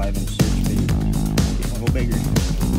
5 and 6 feet. A little bigger.